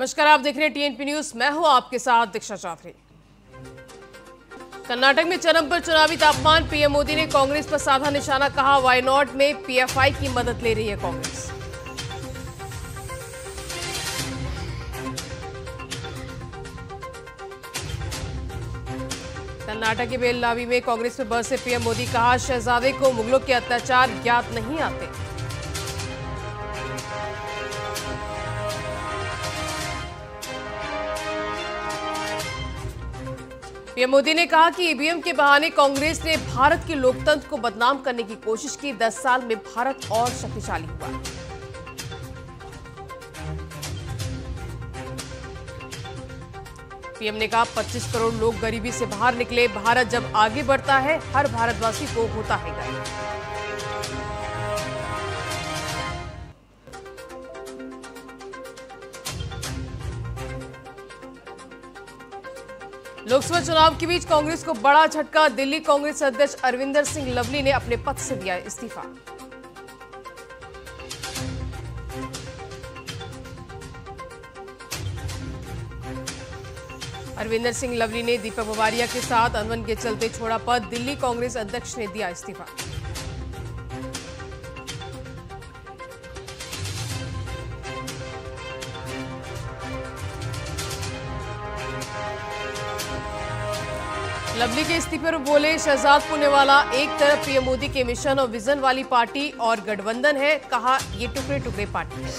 नमस्कार, आप देख रहे हैं टीएनपी न्यूज़ मैं हूँ आपके साथ दीक्षा चौधरी कर्नाटक में चरम पर चुनावी तापमान पीएम मोदी ने कांग्रेस पर साधा निशाना कहा वायनॉट में पीएफआई की मदद ले रही है कांग्रेस। कर्नाटक के बेललावी में कांग्रेस पर बरसे पीएम मोदी, कहा, शहजादे को मुगलों के अत्याचार ज्ञात नहीं आते। पीएम मोदी ने कहा कि ईवीएम के बहाने कांग्रेस ने भारत के लोकतंत्र को बदनाम करने की कोशिश की। 10 साल में भारत और शक्तिशाली हुआ। पीएम ने कहा 25 करोड़ लोग गरीबी से बाहर निकले। भारत जब आगे बढ़ता है, हर भारतवासी को होता है गर्व। लोकसभा चुनाव के बीच कांग्रेस को बड़ा झटका, दिल्ली कांग्रेस अध्यक्ष अरविंदर सिंह लवली ने अपने पद से दिया इस्तीफा। अरविंदर सिंह लवली ने दीपक बवारिया के साथ, अनवन के चलते छोड़ा पद, दिल्ली कांग्रेस अध्यक्ष ने दिया इस्तीफा। लवली के इस्तीफे पर बोले, शहजाद पुनेवाला एक तरफ़ पीएम मोदी के मिशन और विजन वाली पार्टी और गठबंधन है, कहा, ये टुकड़े टुकड़े पार्टी है।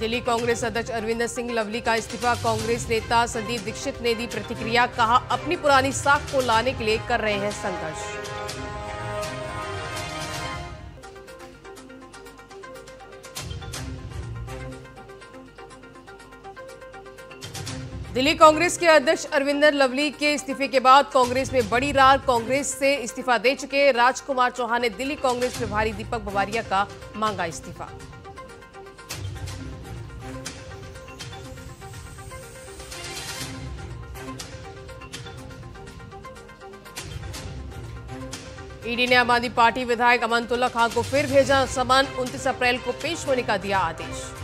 दिल्ली कांग्रेस अध्यक्ष अरविंदर सिंह लवली का इस्तीफा, कांग्रेस नेता संदीप दीक्षित ने दी प्रतिक्रिया, कहा, अपनी पुरानी साख को लाने के लिए कर रहे हैं संघर्ष। दिल्ली कांग्रेस के अध्यक्ष अरविंदर लवली के इस्तीफे के बाद कांग्रेस में बड़ी रार कांग्रेस से इस्तीफा दे चुके राजकुमार चौहान ने दिल्ली कांग्रेस प्रभारी दीपक बवारिया का मांगा इस्तीफा। ईडी ने आम आदमी पार्टी विधायक अमानतुल्ला खान को फिर भेजा समान। 29 अप्रैल को पेश होने का दिया आदेश।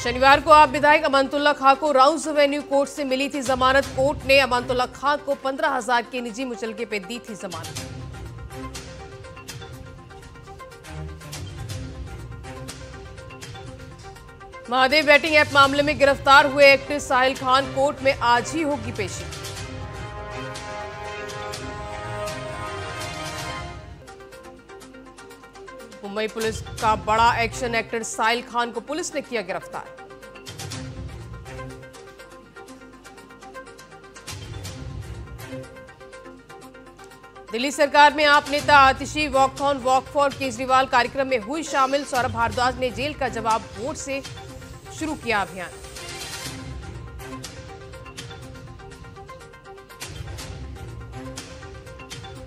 शनिवार को आप विधायक अमंतुल्ला खां को राउंड एवेन्यू कोर्ट से मिली थी जमानत। कोर्ट ने अमंतुल्ला खां को पंद्रह हज़ार के निजी मुचलके पे दी थी जमानत। महादेव बैटिंग ऐप मामले में गिरफ़्तार हुए एक्टर साहिल खान। कोर्ट में आज ही होगी पेशी। मुंबई पुलिस का बड़ा एक्शन एक्टर साहिल खान को पुलिस ने किया गिरफ़्तार। दिल्ली सरकार में आप नेता Atishi walk on, walk for Kejriwal कार्यक्रम में हुई शामिल। सौरभ भारद्वाज ने जेल का जवाब वोट से शुरू किया अभियान।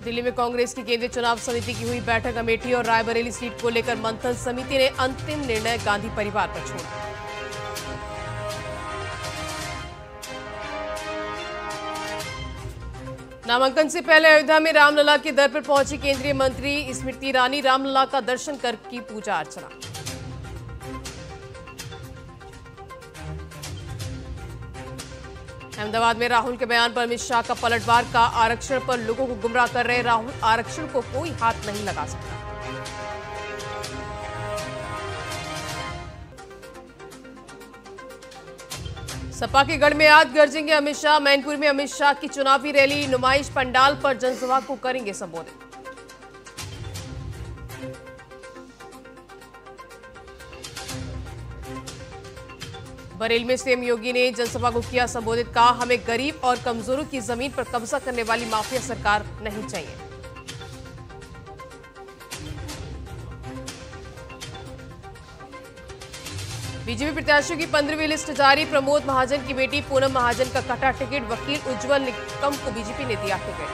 दिल्ली में कांग्रेस की केंद्रीय चुनाव समिति की हुई बैठक, अमेठी और रायबरेली सीट को लेकर मंथन समिति ने अंतिम निर्णय गांधी परिवार पर छोड़ा नामांकन से पहले अयोध्या में रामलला के दर पर पहुँची केंद्रीय मंत्री स्मृति ईरानी, रामलला का दर्शन कर की पूजा अर्चना। अहमदाबाद में राहुल के बयान पर अमित शाह का पलटवार का आरक्षण पर लोगों को गुमराह कर रहे राहुल, आरक्षण को कोई हाथ नहीं लगा सकता। सपा के गढ़ में आज गर्जेंगे अमित शाह, मैनपुर में अमित शाह की चुनावी रैली, नुमाइश पंडाल पर जनसभा को करेंगे संबोधित। बरेली में सीएम योगी ने जनसभा को किया संबोधित, कहा, हमें गरीब और कमजोरों की ज़मीन पर कब्जा करने वाली माफिया सरकार नहीं चाहिए। बीजेपी प्रत्याशियों की पंद्रहवीं लिस्ट जारी। प्रमोद महाजन की बेटी, पूनम महाजन का कटा टिकट, वकील उज्जवल निकम को बीजेपी ने दिया टिकट।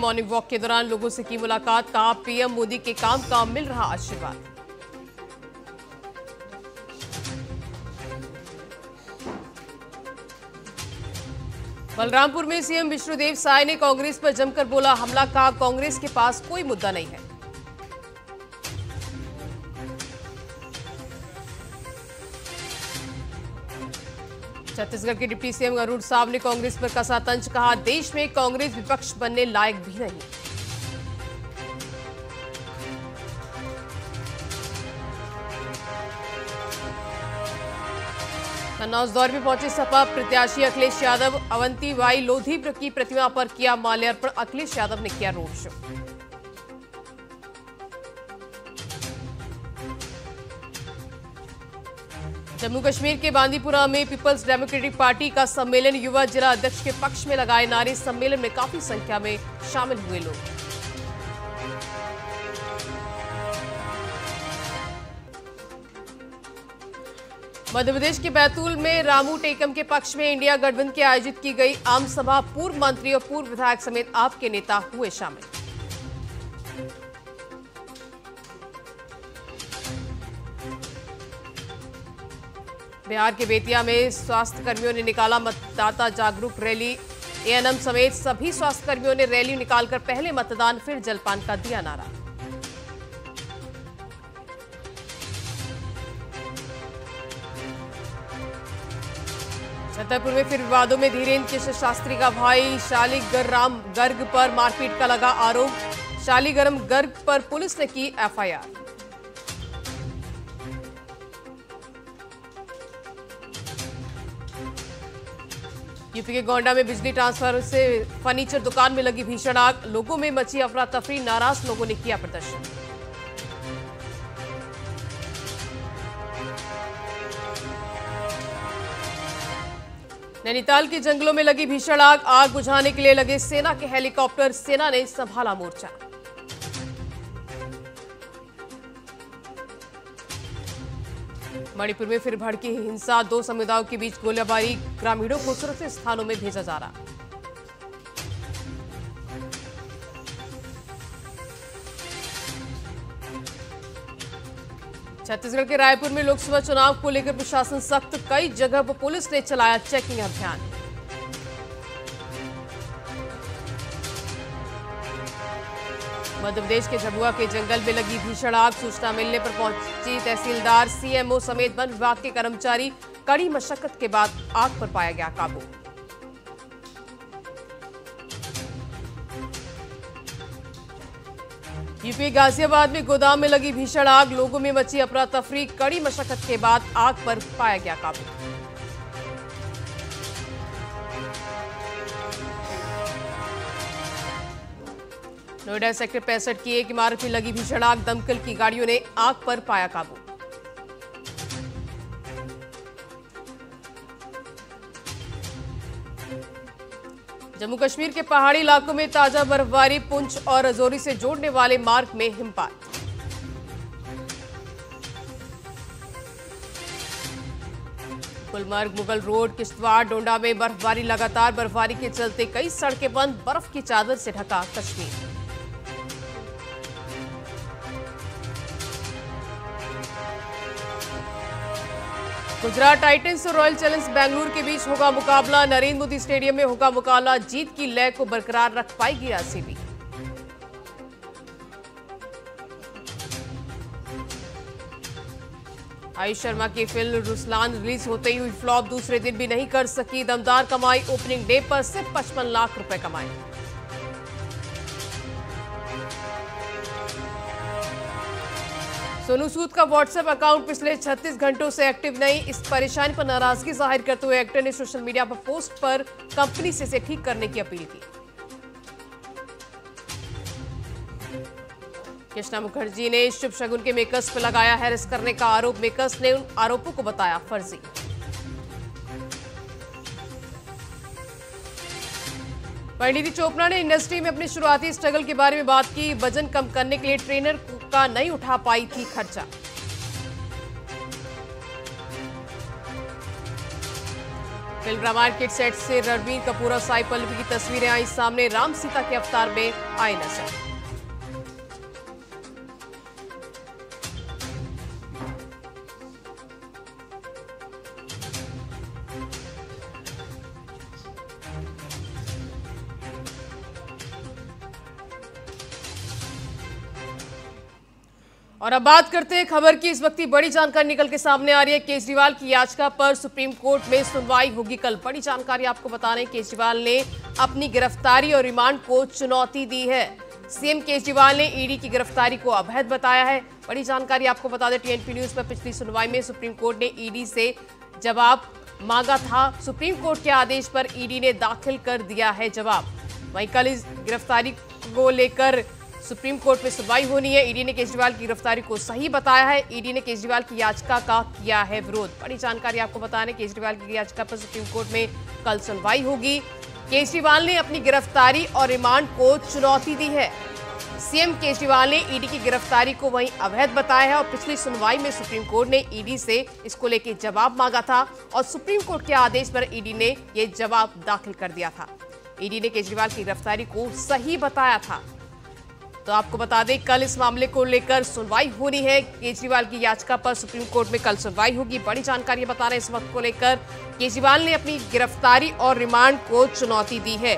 मॉर्निंग वॉक के दौरान लोगों से की मुलाकात, कहा पीएम मोदी के काम का मिल रहा आशीर्वाद। बलरामपुर में सीएम विष्णुदेव साय ने कांग्रेस पर जमकर बोला हमला, कहा कांग्रेस के पास कोई मुद्दा नहीं है। छत्तीसगढ़ के डिप्टी सीएम अरुण साव ने कांग्रेस पर कसा तंज कहा, देश में कांग्रेस विपक्ष बनने लायक भी नहीं। कन्नौज दौर में पहुँचे सपा प्रत्याशी अखिलेश यादव, अवंती बाई लोधी की प्रतिमा पर किया माल्यार्पण, अखिलेश यादव ने किया रोड शो। जम्मू कश्मीर के बांदीपुरा में पीपल्स डेमोक्रेटिक पार्टी का सम्मेलन युवा जिला अध्यक्ष के पक्ष में लगाए नारे। सम्मेलन में काफ़ी संख्या में शामिल हुए लोग। मध्य प्रदेश के बैतूल में रामू टेकम के पक्ष में इंडिया गठबंधन की आयोजित की गई आम सभा। पूर्व मंत्री और पूर्व विधायक समेत आपके नेता हुए शामिल। बिहार के बेतिया में स्वास्थ्य कर्मियों ने निकाला मतदाता जागरूक रैली। एएनएम समेत सभी स्वास्थ्य कर्मियों ने रैली निकालकर पहले मतदान, फिर जलपान का दिया नारा। छतरपुर में फिर विवादों में धीरेन्द्र कृष्ण शास्त्री का भाई शालिग्राम गर्ग पर मारपीट का लगा आरोप। शालीगरम गर्ग पर पुलिस ने की एफआईआर। यूपी के गोंडा में बिजली ट्रांसफ़र से फर्नीचर दुकान में लगी भीषण आग। लोगों में मची अफरा तफरी, नाराज़ लोगों ने किया प्रदर्शन। नैनीताल के जंगलों में लगी भीषण आग। आग बुझाने के लिए लगे सेना के हेलीकॉप्टर। सेना ने संभाला मोर्चा। मणिपुर में फिर भड़की हिंसा। दो समुदायों के बीच गोलीबारी। ग्रामीणों को सुरक्षित स्थानों में भेजा जा रहा। छत्तीसगढ़ के रायपुर में लोकसभा चुनाव को लेकर प्रशासन सख्त। कई जगह पर पुलिस ने चलाया चेकिंग अभियान। मध्य प्रदेश के झबुआ के जंगल में लगी भीषण आग सूचना मिलने पर पहुँची तहसीलदार सीएमओ समेत वन विभाग के कर्मचारी कड़ी मशक्कत के बाद आग पर पाया गया काबू। यूपी, गाजियाबाद में गोदाम में लगी भीषण आग, लोगों में मची अफरा तफरी कड़ी मशक्कत के बाद आग पर पाया गया काबू। नोएडा सेक्टर पैंसठ की एक इमारत में लगी भीषण आग, दमकल की गाड़ियों ने आग पर पाया काबू। जम्मू कश्मीर के पहाड़ी इलाकों में ताज़ा बर्फबारी, पुंछ और रजौरी से जोड़ने वाले मार्ग में हिमपात। गुलमर्ग मुगल रोड, किश्तवाड़, डोंडा में बर्फबारी, लगातार बर्फबारी के चलते कई सड़कें बंद, बर्फ़ की चादर से ढका कश्मीर। गुजरात टाइटंस और रॉयल चैलेंज बेंगलुरु के बीच होगा मुकाबला। नरेंद्र मोदी स्टेडियम में होगा मुकाबला। जीत की लय को बरकरार रख पाएगी आरसीबी। आयुष शर्मा की फ़िल्म रुसलान रिलीज़ होते ही हुई फ्लॉप। दूसरे दिन भी नहीं कर सकी दमदार कमाई। ओपनिंग डे पर सिर्फ़ पचपन लाख रुपए कमाए। सोनू सूद का व्हाट्सएप अकाउंट पिछले 36 घंटों से एक्टिव नहीं, इस परेशानी पर नाराज़गी ज़ाहिर करते हुए एक्टर ने सोशल मीडिया पर पोस्ट पर कंपनी से इसे ठीक करने की अपील की। कृष्णा मुखर्जी ने शुभ शगुन के मेकर्स पर लगाया हैरस करने का आरोप। मेकर्स ने उन आरोपों को बताया फर्जी। परिणीति चोपड़ा ने इंडस्ट्री में अपनी शुरुआती स्ट्रगल के बारे में बात की। वज़न कम करने के लिए ट्रेनर का नहीं उठा पाई थी खर्चा। फ़िल्म रामायण किट सेट से रणवीर कपूर और साई पल्लवी की तस्वीरें आई सामने, राम सीता के अवतार में आए नज़र। और अब बात करते हैं खबर की। इस वक्त बड़ी जानकारी निकल के सामने आ रही है। केजरीवाल की याचिका पर सुप्रीम कोर्ट में सुनवाई होगी कल। बड़ी जानकारी आपको बता रहे केजरीवाल ने अपनी गिरफ्तारी और रिमांड को चुनौती दी है। सीएम केजरीवाल ने ईडी की गिरफ्तारी को अवैध बताया है। बड़ी जानकारी आपको बता दें, टीएनपी न्यूज़ पर पिछली सुनवाई में सुप्रीम कोर्ट ने ईडी से जवाब मांगा था। सुप्रीम कोर्ट के आदेश पर ईडी ने दाखिल कर दिया है जवाब। वहीं कल इस गिरफ्तारी को लेकर सुप्रीम कोर्ट में सुनवाई होनी है। ईडी ने केजरीवाल की गिरफ्तारी को सही बताया है। ईडी ने केजरीवाल की याचिका का किया है विरोध। बड़ी जानकारी आपको बता दें केजरीवाल की याचिका पर सुप्रीम कोर्ट में कल सुनवाई होगी। केजरीवाल ने अपनी गिरफ्तारी और रिमांड को चुनौती दी है। सीएम केजरीवाल ने ईडी की गिरफ्तारी को वहीं अवैध बताया है और पिछली सुनवाई में सुप्रीम कोर्ट ने ईडी से इसको लेकर जवाब मांगा था और सुप्रीम कोर्ट के आदेश पर ईडी ने यह जवाब दाखिल कर दिया था। ईडी ने केजरीवाल की गिरफ्तारी को सही बताया था। तो आपको बता दें, कल इस मामले को लेकर सुनवाई होनी है। केजरीवाल की याचिका पर सुप्रीम कोर्ट में कल सुनवाई होगी। बड़ी जानकारी बता रहे इस वक्त को लेकर, केजरीवाल ने अपनी गिरफ्तारी और रिमांड को चुनौती दी है।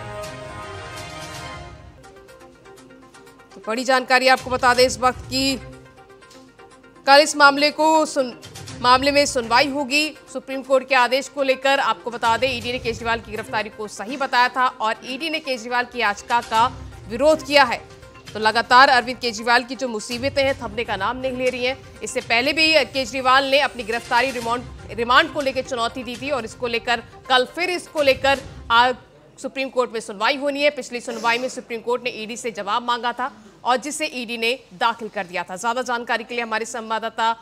तो बड़ी जानकारी आपको बता दें इस वक्त की, कल इस मामले को सुन, मामले में सुनवाई होगी। सुप्रीम कोर्ट के आदेश को लेकर आपको बता दें, ईडी ने केजरीवाल की गिरफ्तारी को सही बताया था और ईडी ने केजरीवाल की याचिका का विरोध किया है। तो लगातार अरविंद केजरीवाल की जो मुसीबतें हैं, थमने का नाम नहीं ले रही हैं। इससे पहले भी केजरीवाल ने अपनी गिरफ्तारी रिमांड रिमांड को लेकर चुनौती दी थी और इसको लेकर कल फिर इसको लेकर सुप्रीम कोर्ट में सुनवाई होनी है। पिछली सुनवाई में सुप्रीम कोर्ट ने ईडी से जवाब मांगा था और जिसे ईडी ने दाखिल कर दिया था। ज़्यादा जानकारी के लिए हमारे संवाददाता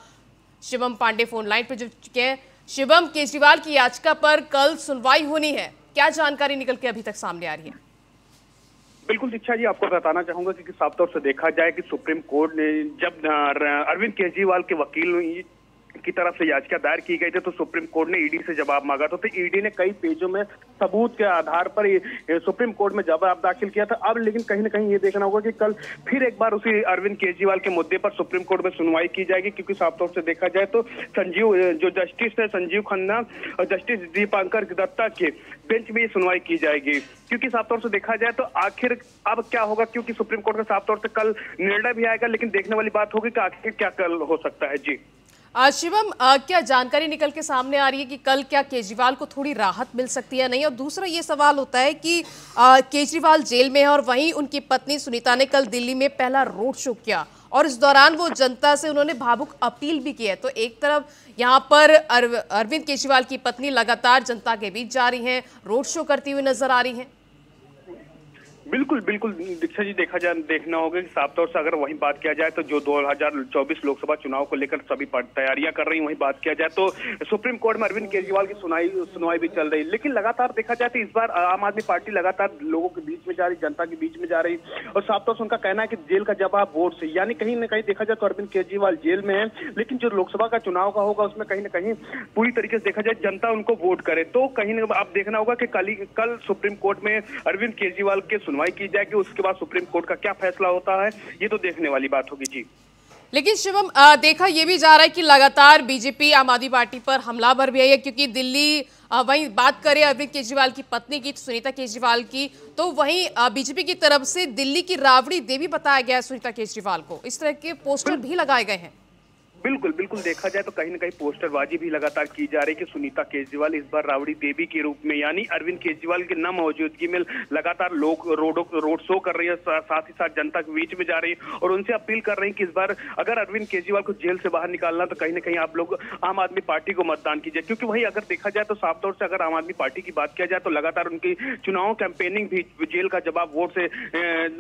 शिवम पांडे फ़ोन लाइन पर जुड़ चुके हैं। शिवम, केजरीवाल की याचिका पर कल सुनवाई होनी है। क्या जानकारी निकल के अभी तक सामने आ रही है? बिल्कुल दीक्षा जी, आपको बताना चाहूँगा कि साफ़ तौर से देखा जाए कि सुप्रीम कोर्ट ने जब अरविंद केजरीवाल के वकील की तरफ़ से याचिका दायर की गई थी तो सुप्रीम कोर्ट ने ईडी से जवाब मांगा था। तो ईडी ने कई पेजों में सबूत के आधार पर सुप्रीम कोर्ट में जवाब दाखिल किया था। अब लेकिन कहीं ना कहीं ये देखना होगा कि कल फिर एक बार उसी अरविंद केजरीवाल के मुद्दे पर सुप्रीम कोर्ट में सुनवाई की जाएगी, क्योंकि साफ़ तौर से देखा जाए तो संजीव, जो जस्टिस है, संजीव खन्ना और जस्टिस दीपांकर दत्ता के बेंच में ये सुनवाई की जाएगी। क्योंकि साफ़ तौर से देखा जाए तो आखिर अब क्या होगा, क्योंकि सुप्रीम कोर्ट का साफ़ तौर से कल निर्णय भी आएगा, लेकिन देखने वाली बात होगी कि आखिर क्या कल हो सकता है। जी। शिवम क्या जानकारी निकल के सामने आ रही है कि कल क्या केजरीवाल को थोड़ी राहत मिल सकती है नहीं? और दूसरा ये सवाल होता है कि केजरीवाल जेल में है और वहीं उनकी पत्नी सुनीता ने कल दिल्ली में पहला रोड शो किया। और इस दौरान वो जनता से उन्होंने भावुक अपील भी की है। तो एक तरफ़ यहाँ पर अरविंद केजरीवाल की पत्नी लगातार जनता के बीच जा रही हैं, रोड शो करती हुई नज़र आ रही हैं। बिल्कुल बिल्कुल, दीक्षा जी, देखा जाए, देखना होगा कि साफ़ तौर से अगर वही बात किया जाए तो जो 2024 लोकसभा चुनाव को लेकर सभी तैयारियाँ कर रही वही बात किया जाए तो सुप्रीम कोर्ट में अरविंद केजरीवाल की सुनाई, सुनवाई भी चल रही लेकिन लगातार देखा जाए तो इस बार आम आदमी पार्टी लगातार लोगों के बीच में जा रही, जनता के बीच में जा रही और साफ़ तौर से उनका कहना है कि जेल का जवाब वोट से, यानी कहीं ना कहीं देखा जाए तो अरविंद केजरीवाल जेल में है, लेकिन जो लोकसभा का चुनाव का होगा उसमें कहीं ना कहीं पूरी तरीके से देखा जाए जनता उनको वोट करे। तो कहीं ना आप देखना होगा कि कल सुप्रीम कोर्ट में अरविंद केजरीवाल के सुनवाई सुनवाई की जाएगी, उसके बाद सुप्रीम कोर्ट का क्या फैसला होता है, ये तो देखने वाली बात होगी, जी। लेकिन शिवम देखा यह भी जा रहा है कि लगातार बीजेपी, आम आदमी पार्टी पर हमला भर भी आई है, क्योंकि दिल्ली वहीं बात करें अरविंद केजरीवाल की पत्नी की, सुनीता केजरीवाल की तो वहीं बीजेपी की तरफ़ से दिल्ली की रावड़ी देवी बताया गया है सुनीता केजरीवाल को। इस तरह के पोस्टर भी लगाए गए हैं। बिल्कुल बिल्कुल देखा जाए तो कहीं ना कहीं पोस्टरबाजी भी लगातार की जा रही है कि सुनीता केजरीवाल इस बार रावड़ी देवी के रूप में, यानी अरविंद केजरीवाल के न मौजूदगी में लगातार लोग रोडो, रोड शो कर रही है साथ ही साथ जनता के बीच में जा रही है और उनसे अपील कर रही है कि इस बार अगर अरविंद केजरीवाल को जेल से बाहर निकालना तो कहीं ना कहीं आप लोग आम आदमी पार्टी को मतदान कीजिए। क्योंकि वही अगर देखा जाए तो साफ़ तौर से अगर आम आदमी पार्टी की बात किया जाए तो लगातार उनकी चुनाव कैंपेनिंग भी जेल का जवाब वोट से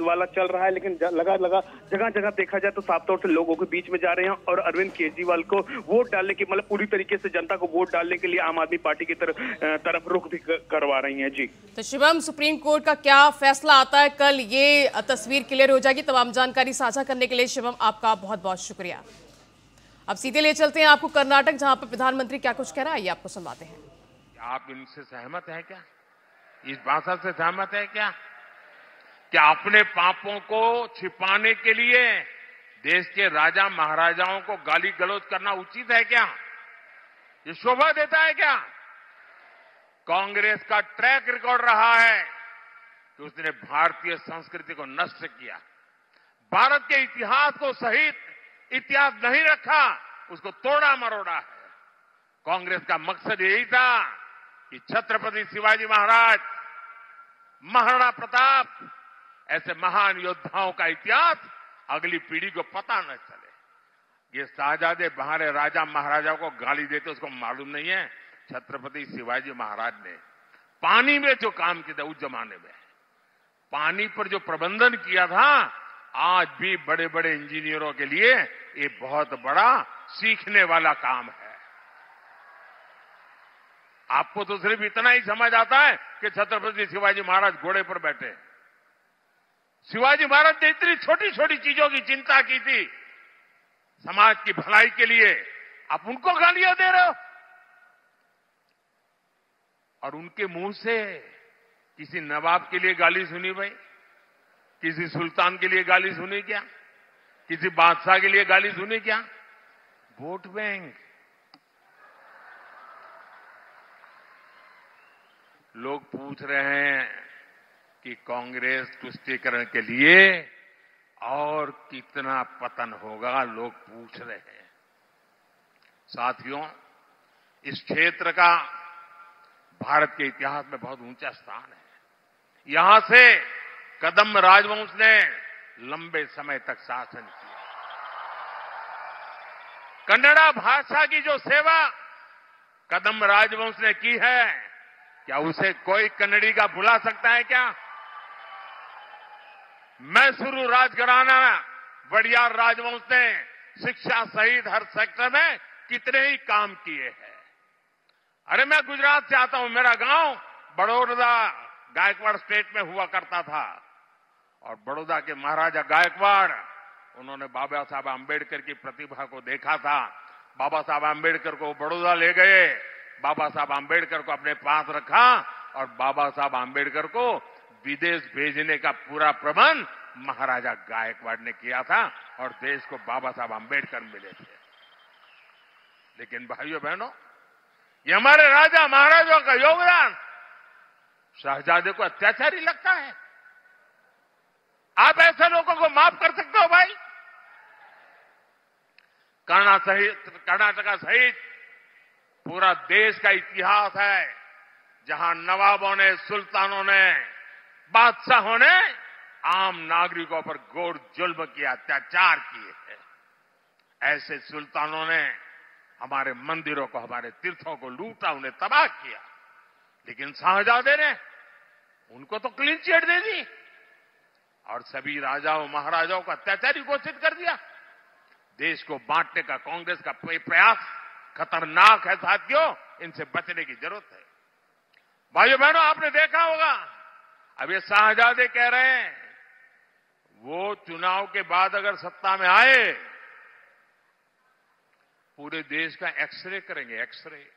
वाला चल रहा है, लेकिन लगा लगा, जगह जगह देखा जाए तो साफ़ तौर से लोगों के बीच में जा रहे हैं और अरविंद अरविंद केजरीवाल को वोट डालने की मतलब पूरी तरीके से जनता को वोट डालने के लिए आम आदमी पार्टी की तरफ़ तरफ़ रुख भी करवा रही है। जी। तो शिवम सुप्रीम कोर्ट का क्या फैसला आता है? कल ये तस्वीर क्लियर हो जाएगी तमाम जानकारी साझा करने के लिए शिवम आपका बहुत बहुत शुक्रिया। अब सीधे ले चलते हैं आपको कर्नाटक जहाँ पर प्रधानमंत्री क्या कुछ कह रहा है ये आपको सुनवाते हैं। आप इनसे सहमत हैं क्या? इस भाषा से सहमत है क्या? क्या अपने पापों को छिपाने के लिए देश के राजा महाराजाओं को गाली गलौज करना उचित है क्या? ये शोभा देता है क्या? कांग्रेस का ट्रैक रिकॉर्ड रहा है कि उसने भारतीय संस्कृति को नष्ट किया। भारत के इतिहास को सहित इतिहास नहीं रखा, उसको तोड़ा मरोड़ा है। कांग्रेस का मकसद यही था कि छत्रपति शिवाजी महाराज, महाराणा प्रताप, ऐसे महान योद्धाओं का इतिहास अगली पीढ़ी को पता न चले। ये शाहजादे बाहर राजा महाराजा को गाली देते, उसको मालूम नहीं है, छत्रपति शिवाजी महाराज ने। पानी में जो काम किया था उस जमाने में। पानी पर जो प्रबंधन किया था, आज भी बड़े बड़े इंजीनियरों के लिए ये बहुत बड़ा सीखने वाला काम है। आपको तो सिर्फ़ इतना ही समझ आता है कि छत्रपति शिवाजी महाराज घोड़े पर बैठे। शिवाजी महाराज ने इतनी छोटी छोटी चीज़ों की चिंता की थी, समाज की भलाई के लिए। आप उनको गालियाँ दे रहे हो। और उनके मुँह से किसी नवाब के लिए गाली सुनी भाई, किसी सुल्तान के लिए गाली सुनी क्या? किसी बादशाह के लिए गाली सुनी क्या? Vote bank. लोग पूछ रहे हैं कि कांग्रेस तुष्टीकरण के लिए और कितना पतन होगा, लोग पूछ रहे हैं। साथियों, इस क्षेत्र का भारत के इतिहास में बहुत ऊँचा स्थान है। यहाँ से कदम राजवंश ने लंबे समय तक शासन किया। कन्नड़ा भाषा की जो सेवा कदम राजवंश ने की है, क्या उसे कोई कन्नड़ी का भुला सकता है क्या? मैसूरू राजघराना बड़ियार राजवंश ने शिक्षा सहित हर सेक्टर में कितने ही काम किए हैं। अरे मैं गुजरात से आता हूँ, मेरा गाँव बड़ौदा गायकवाड़ स्टेट में हुआ करता था। और बड़ौदा के महाराजा गायकवाड़, उन्होंने बाबा साहब आम्बेडकर की प्रतिभा को देखा था। बाबा साहब आम्बेडकर को बड़ौदा ले गए, बाबा साहब आम्बेडकर को अपने पास रखा और बाबा साहब आम्बेडकर को विदेश भेजने का पूरा प्रबंध महाराजा गायकवाड़ ने किया था और देश को बाबा साहब आम्बेडकर मिले थे। लेकिन भाइयों बहनों, ये हमारे राजा महाराजों का योगदान शहजादे को अत्याचारी लगता है। आप ऐसे लोगों को माफ़ कर सकते हो भाई? कर्णा सहित कर्नाटका सहित पूरा देश का इतिहास है, जहाँ नवाबों ने, सुल्तानों ने बादशाहों ने आम नागरिकों पर घोर जुल्म किया, अत्याचार किए हैं। ऐसे सुल्तानों ने हमारे मंदिरों को, हमारे तीर्थों को लूटा, उन्हें तबाह किया। लेकिन शाहजादे ने उनको तो क्लीन चिट दे दी और सभी राजाओं, महाराजाओं को अत्याचारी घोषित कर दिया। देश को बांटने का, कांग्रेस का प्रयास खतरनाक है साथियों, इनसे बचने की ज़रूरत है। भाइयों बहनों आपने देखा होगा अब ये शाहजादे कह रहे हैं, वो चुनाव के बाद अगर सत्ता में आए, पूरे देश का एक्सरे करेंगे, एक्सरे।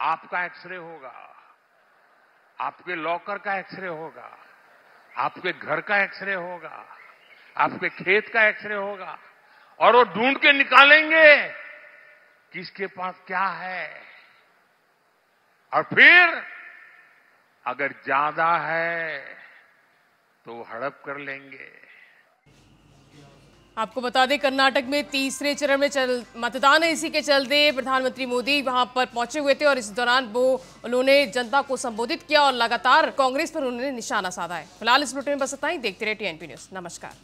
आपका एक्सरे होगा, आपके लॉकर का एक्सरे होगा, आपके घर का एक्सरे होगा, आपके खेत का एक्सरे होगा, और वो ढूंढ के निकालेंगे, किसके पास क्या है। और फिर अगर ज़्यादा है तो हड़प कर लेंगे। आपको बता दें, कर्नाटक में तीसरे चरण में चल, मतदान है इसी के चलते। प्रधानमंत्री मोदी वहाँ पर पहुँचे हुए थे और इस दौरान वो, उन्होंने जनता को संबोधित किया और लगातार कांग्रेस पर उन्होंने निशाना साधा है। फ़िलहाल इस बुलेटिन में बस इतना ही। देखते रहे टीएनपी न्यूज़ नमस्कार।